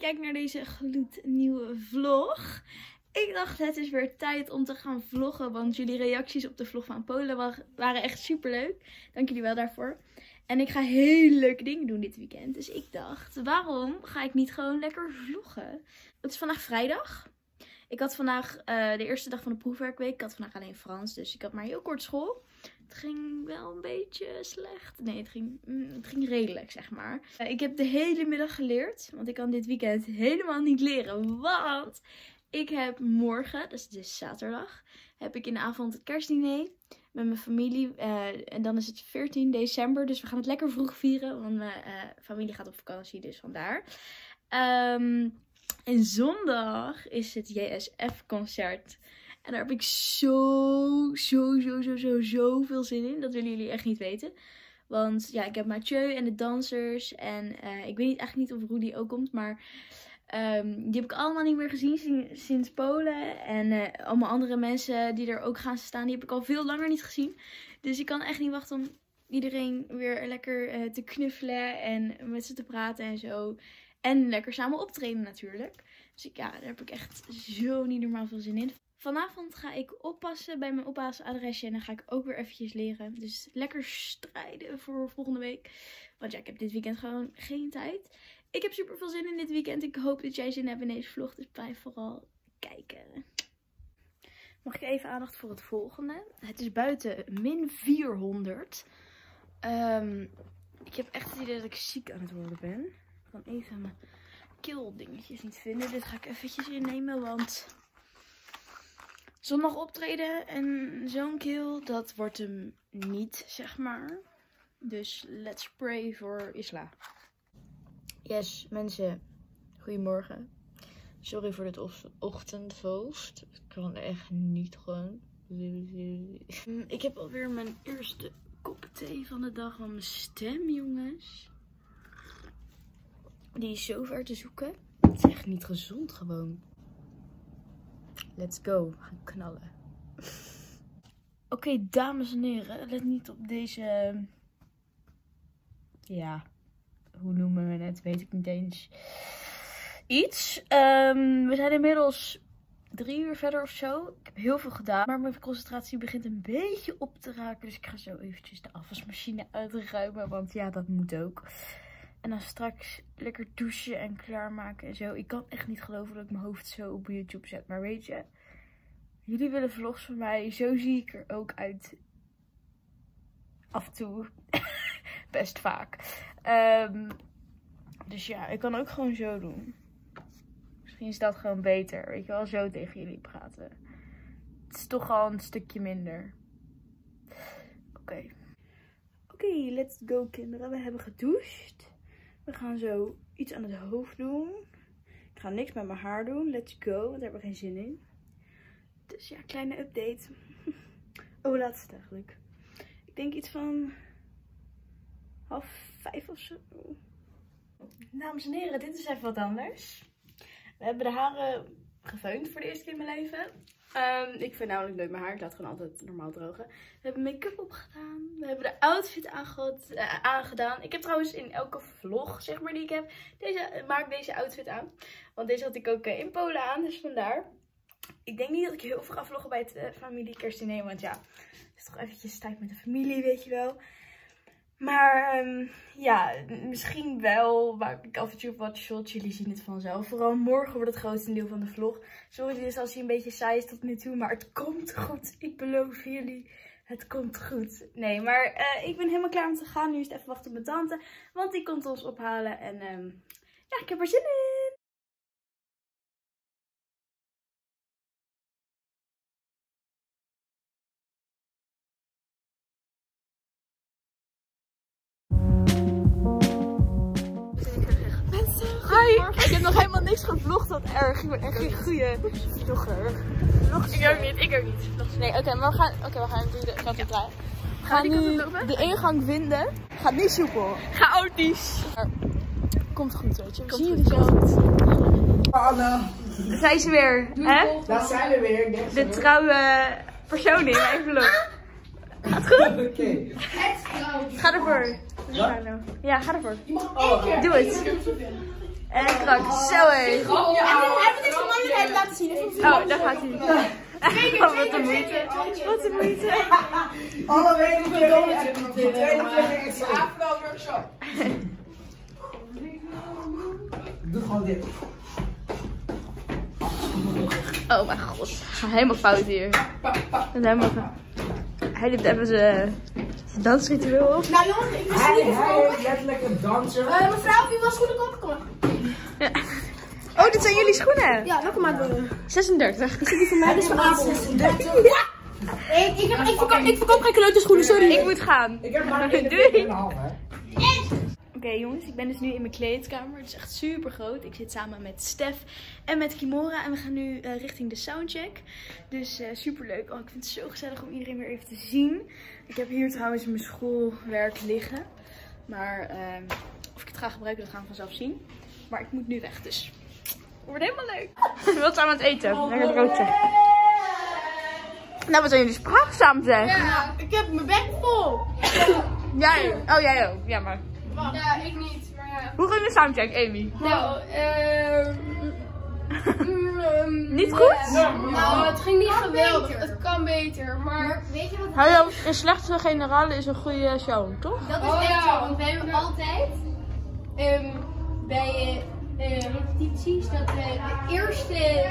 kijkt naar deze gloednieuwe vlog. Ik dacht het is weer tijd om te gaan vloggen, want jullie reacties op de vlog van Polen waren echt super leuk. Dank jullie wel daarvoor. En ik ga hele leuke dingen doen dit weekend. Dus ik dacht, waarom ga ik niet gewoon lekker vloggen? Het is vandaag vrijdag. Ik had vandaag uh, de eerste dag van de proefwerkweek. Ik had vandaag alleen Frans, dus ik had maar heel kort school. Het ging wel een beetje slecht. Nee, het ging, mm, het ging redelijk, zeg maar. Uh, ik heb de hele middag geleerd, want ik kan dit weekend helemaal niet leren. Want ik heb morgen, dus het is zaterdag, heb ik in de avond het kerstdiner met mijn familie. Uh, en dan is het 14 december, dus we gaan het lekker vroeg vieren, want mijn familie gaat op vakantie, dus vandaar. Um, en zondag is het JSF-concert. En daar heb ik zo, zo, zo, zo, zo, zo veel zin in. Dat willen jullie echt niet weten. Want ja, ik heb Mathieu en de dansers. En uh, ik weet eigenlijk niet of Rudy ook komt. Maar um, die heb ik allemaal niet meer gezien sinds Polen. En uh, allemaal andere mensen die er ook gaan staan. Die heb ik al veel langer niet gezien. Dus ik kan echt niet wachten om iedereen weer lekker uh, te knuffelen. En met ze te praten en zo. En lekker samen optreden natuurlijk. Dus ja, daar heb ik echt zo niet normaal veel zin in. Vanavond ga ik oppassen bij mijn oppa's adresje. En dan ga ik ook weer eventjes leren. Dus lekker strijden voor volgende week. Want ja, ik heb dit weekend gewoon geen tijd. Ik heb super veel zin in dit weekend. Ik hoop dat jij zin hebt in deze vlog. Dus blijf vooral kijken. Mag ik even aandacht voor het volgende? Het is buiten min 400. Um, ik heb echt het idee dat ik ziek aan het worden ben. Ik kan even mijn dingetjes niet vinden. Dit ga ik eventjes innemen, want zondag optreden en zo'n kill, dat wordt hem niet, zeg maar. Dus let's pray voor Isla. Yes, mensen. Goedemorgen. Sorry voor dit ochtendvoost. Ik kan echt niet gewoon. Ik heb alweer mijn eerste kop thee van de dag van mijn stem, jongens. Die is zo ver te zoeken. Het is echt niet gezond gewoon. Let's go. We gaan knallen. Oké, dames en heren. Let niet op deze... Ja, hoe noemen we het? Weet ik niet eens. Iets. Um, we zijn inmiddels drie uur verder of zo. Ik heb heel veel gedaan. Maar mijn concentratie begint een beetje op te raken. Dus ik ga zo eventjes de afwasmachine uitruimen. Want ja, dat moet ook. En dan straks lekker douchen en klaarmaken en zo. Ik kan echt niet geloven dat ik mijn hoofd zo op YouTube zet. Maar weet je, jullie willen vlogs van mij. Zo zie ik er ook uit. Af en toe. Best vaak. Um, dus ja, ik kan ook gewoon zo doen. Misschien is dat gewoon beter. Weet je wel, zo tegen jullie praten. Het is toch al een stukje minder. Oké. Oké, let's go kinderen. We hebben gedoucht. We gaan zo iets aan het hoofd doen. Ik ga niks met mijn haar doen. Let's go, want daar hebben we geen zin in. Dus ja, kleine update. Oh, laat het eigenlijk. Ik denk iets van half vijf of zo. Dames en heren, dit is even wat anders. We hebben de haren gefeund voor de eerste keer in mijn leven. Um, ik vind namelijk leuk mijn haar. Ik laat gewoon altijd normaal drogen. We hebben make-up opgedaan. We hebben de outfit uh, aangedaan. Ik heb trouwens in elke vlog, zeg maar, die ik heb, deze, maak deze outfit aan. Want deze had ik ook uh, in Polen aan, dus vandaar. Ik denk niet dat ik heel veel ga vloggen bij het uh, familie kerstdiner. Want ja, het is toch eventjes tijd met de familie, weet je wel. Maar um, ja, misschien wel maak ik af en toe wat shots. Jullie zien het vanzelf. Vooral morgen wordt het grootste deel van de vlog. Sorry dus als hij een beetje saai is tot nu toe. Maar het komt goed. Ik beloof jullie. Het komt goed. Nee, maar uh, ik ben helemaal klaar om te gaan. Nu is het even wachten op mijn tante. Want die komt ons ophalen. En um, ja, ik heb er zin in. Ik heb nog helemaal niks gevlogd, wat erg. Ik ben echt geen goede vlogger. Ik ook niet, ik ook niet. Nee, oké, maar we gaan, oké, we gaan nu de kant draaien. We gaan nu de ingang vinden. Gaat niet soepel. Chaotisch. komt goed, weet je. We zien jullie zo. Hallo. Daar zijn ze weer, hè? Daar zijn we weer. De trouwe persoon in mijn vlog. Gaat goed? Oké. Ga ervoor. Ja? Ja, ga ervoor. Doe het. En krak. Zo hé. Oh, ja. En heeft deze mannelijkheid laten zien. Oh, daar gaat hij. Oh, wat een moeite. Wat een moeite. Alle weken een donut. Tweede keer extra. workshop. Doe gewoon dit. Oh mijn god. Helemaal fout hier. En helemaal fout. Hij liep even zijn dansritueel op. Nou jongens, ik wist Hij, niet hij heeft letterlijk een danser. Uh, mevrouw, wie was goed opgekomen? Ja. Oh, dit zijn jullie schoenen. Ja, welke maat wil je? 36. Hij is van Asus. Ik, ik, heb, ik, verkoop, ik verkoop geen kleuterschoenen, sorry. Ik moet gaan. Ik heb maar Doei. 41,5 hè. Oké jongens, ik ben dus nu in mijn kleedkamer. Het is echt super groot. Ik zit samen met Stef en met Kimora. En we gaan nu eh, richting de soundcheck. Dus uh, super leuk. Oh, ik vind het zo gezellig om iedereen weer even te zien. Ik heb hier trouwens mijn schoolwerk liggen. Maar ehm, of ik het ga gebruiken, dat gaan we vanzelf zien. Maar ik moet nu weg, dus wordt helemaal leuk. Wat zijn we aan het eten? Lekker broodje. Nou, wat zijn jullie spraakzaam zeg. Ja, ik heb mijn bek vol. Jij, oh jij ook. Ja, maar. Ja, ik niet, maar ja. Hoe ging de soundcheck, Amy? Nou, eh... Niet goed? Nou, het ging niet geweldig. Het kan beter, maar... Weet je wat Hallo, een slechte generale is een goede show, toch? dat is Oh, echt ja. zo? Want we hebben altijd ehm, bij eh, repetities dat we de eerste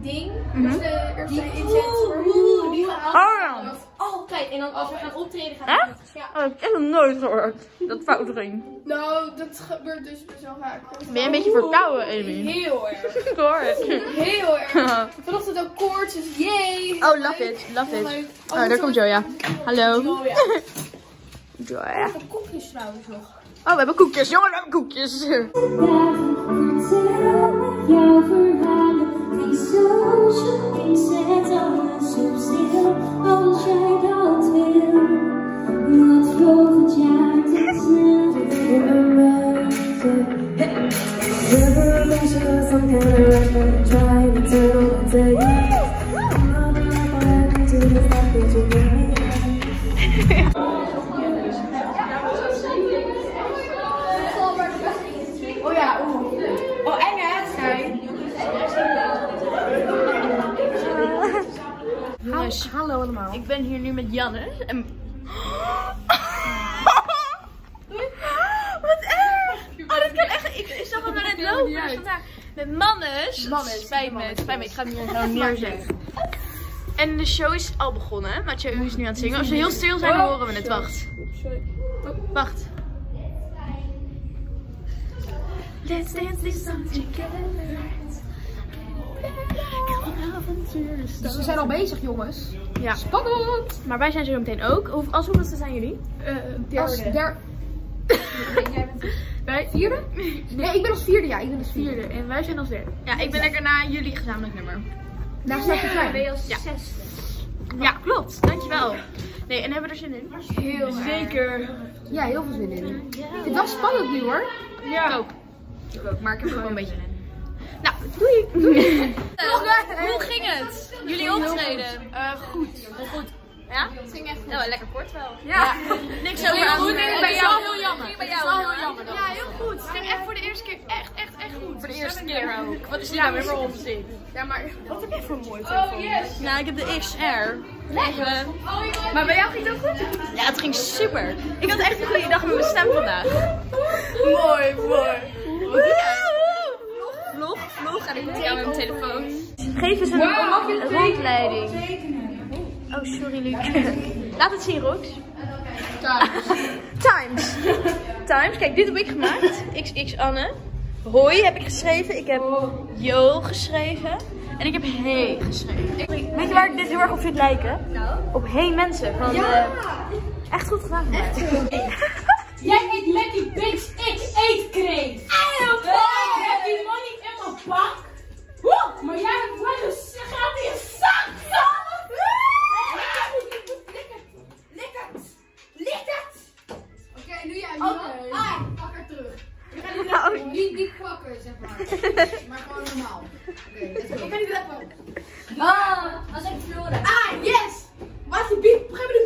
ding, eerste, eerste inzet, oeh, die gaan Oh altijd. Altijd. En dan als we gaan optreden gaat Echt? het goed. Ja. Oh, dat heb ik echt nog nooit gehoord. Dat fout ging. Nou, dat gebeurt dus wel vaak. Ben je een beetje verkouden, Amy? Heel erg. Ik hoor het. Heel erg. Vanochtend ook koorts, dus yay. Oh, love it, love it. Leuk. Oh, daar komt Joja. Hallo. Oh ja. Joja. Koekjes trouwens nog. Oh, we hebben koekjes. Jongen, we hebben koekjes. Jouw verhalen die zo inzet alles op stil ik ben hier nu met Janne. En... Wat erg! Oh, dat kan echt. Ik, ik zag hem net lopen. Vandaar. Met Mannes. Mannes, Spijt me, spijt me. Ik ga het nu gewoon neerzetten. En de show is al begonnen. Mathieu is nu aan het zingen. Als we heel stil zijn, dan horen we het. Wacht. Wacht. Let's dance this song together. Dus we zijn al bezig, jongens. Ja, Spannend. maar wij zijn zo meteen ook. Hoe- Als hoeveelste zijn jullie? Als der... Wij Vierde? Nee, ik ben als vierde, ja. Ik ben als vierde. vierde en wij zijn als derde. Ja, ik ben lekker na jullie gezamenlijk nummer. Daar staat je klein. als ja. Ja, klopt. Dankjewel. Nee, en hebben we er zin in? Heel Zeker. Ja, heel veel zin in. Ik vind het wel spannend nu, hoor. Ja. Ik ook. Ik ook, maar ik heb er gewoon een beetje in. Nou, doei. doei. hoe ging het? Jullie optreden? Eh, goed. Goed. Ja? Het ging echt goed. Nou, lekker kort wel. Ja. Niks over aan goed. Het Bij jou heel jammer. Het Bij jou heel jammer. jammer. Ja, heel goed. Het ging echt voor de eerste keer echt, echt, echt goed. Voor de eerste keer ook. Wat is dit nou weer voor onzin? Ja, maar wat heb jij voor mooi Oh yes! Nou, ik heb de XR. Even. Maar bij jou ging het ook goed? Ja, het ging super. Ik had echt een goede dag met mijn stem vandaag. Mooi, mooi. Vlog, vlog. En ik moet jou met mijn telefoon. Geef eens een rondleiding. Oh, sorry, Luc. Laat het zien, Rox. Times. Times. Kijk, dit heb ik gemaakt. XX Anne. Hoi heb ik geschreven. Ik heb Yo geschreven. En ik heb Hey geschreven. Ik- weet je waar ik dit heel erg op vind lijken? Op Hey Mensen. Van, eh, echt goed gedaan. Echt Jij eet lekker bitch, ik eet kreeft. Ik heb die money in mijn bak. Woe, maar jij hebt wel een niet, kwakken, zeg maar. maar gewoon normaal. Oké, let's go. Ik ga niet lekker. Ah, als ik verloren. Ah, yes! Wat je beat, me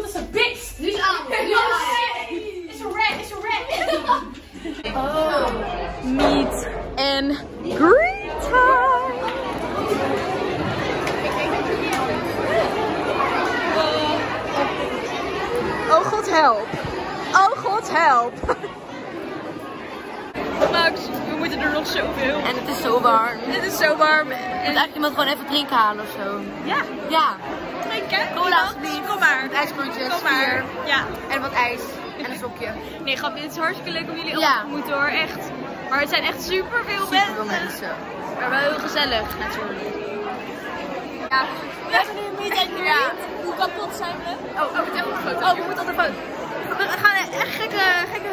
weet, ik doe het als een beest. Nu is aan. Is een red, is een red. Meet and greet time. Oh god help. Oh god help. Max, we moeten er nog zoveel. En het is zo warm. Het is zo warm. Moet En eigenlijk iemand gewoon even drinken halen of zo. ja, Ja, drinken. Cola, alsjeblieft. Kom maar. ijsklontjes, Kom maar. Ja. en wat ijs en een sokje. Nee, grapje, het is hartstikke leuk om jullie Ja. allemaal te ontmoeten hoor, echt. Maar het zijn echt super veel Super veel mensen. mensen. Maar wel heel gezellig natuurlijk. Ja. We hebben nu een meet greet. Hoe kapot zijn we? Oh, oh, we moeten op de foto. Oh, we moeten op de foto. We gaan echt gekke, gekke...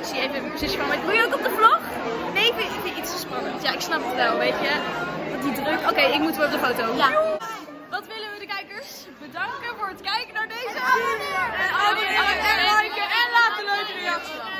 Ik zie even mijn zusje van mij. Wil je ook op de vlog? Nee, ik vind, ik vind iets te spannend. Ja, ik snap het wel, weet je. Die druk. Oké, ik moet weer op de foto. Ja. Kijk naar deze video. En abonneren en liken en laat een leuke reactie.